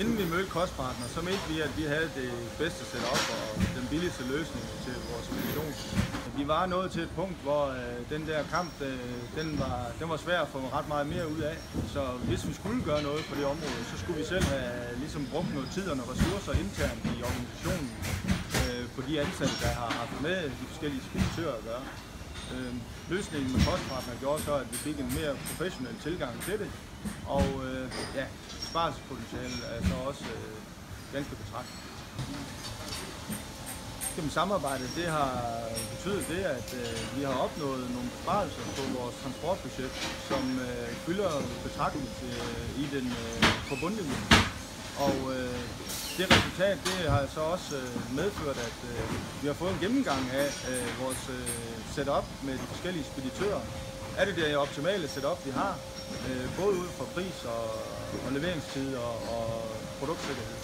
Inden vi mødte kostpartner, så mente vi, at vi havde det bedste setup og den billigste løsning til vores mission. Vi var nået til et punkt, hvor øh, den der kamp, øh, den, var, den var svær at få ret meget mere ud af. Så hvis vi skulle gøre noget på det område, så skulle vi selv have øh, ligesom, brugt noget tid og nogle ressourcer internt i organisationen øh, på de ansatte, der har haft med de forskellige speditører at gøre. Øh, løsningen med kostpartner gjorde så, at vi fik en mere professionel tilgang til det, og øh, besparelsespotentiale er så også øh, ganske betragteligt. Gennem samarbejdet, det har betydet det, at øh, vi har opnået nogle besparelser på vores transportbudget, som øh, fylder betragteligt øh, i den øh, forbundlinje. Og øh, det resultat, det har så også øh, medført, at øh, vi har fået en gennemgang af øh, vores øh, setup med de forskellige speditører. Er det det optimale setup, vi har? Øh, både ud fra pris og, og leveringstid og, og produktsikkerhed.